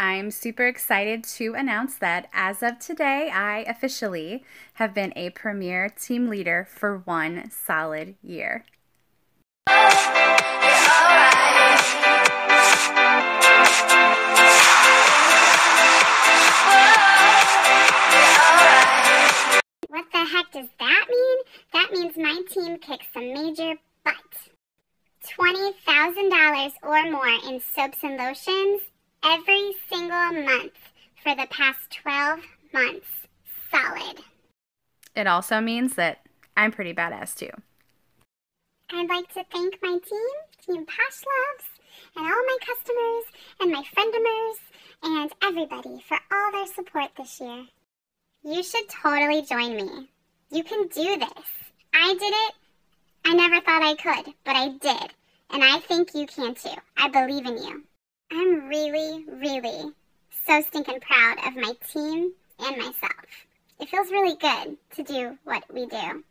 I'm super excited to announce that as of today, I officially have been a premier team leader for one solid year. What the heck does that mean? That means my team kicks some major butt. $20,000 or more in soaps and lotions every single month for the past 12 months. Solid. It also means that I'm pretty badass too. I'd like to thank my team, Team Posh Loves, and all my customers and my friendemers and everybody for all their support this year. You should totally join me. You can do this. I did it. I never thought I could, but I did. And I think you can too. I believe in you. I'm really, really so stinking proud of my team and myself. It feels really good to do what we do.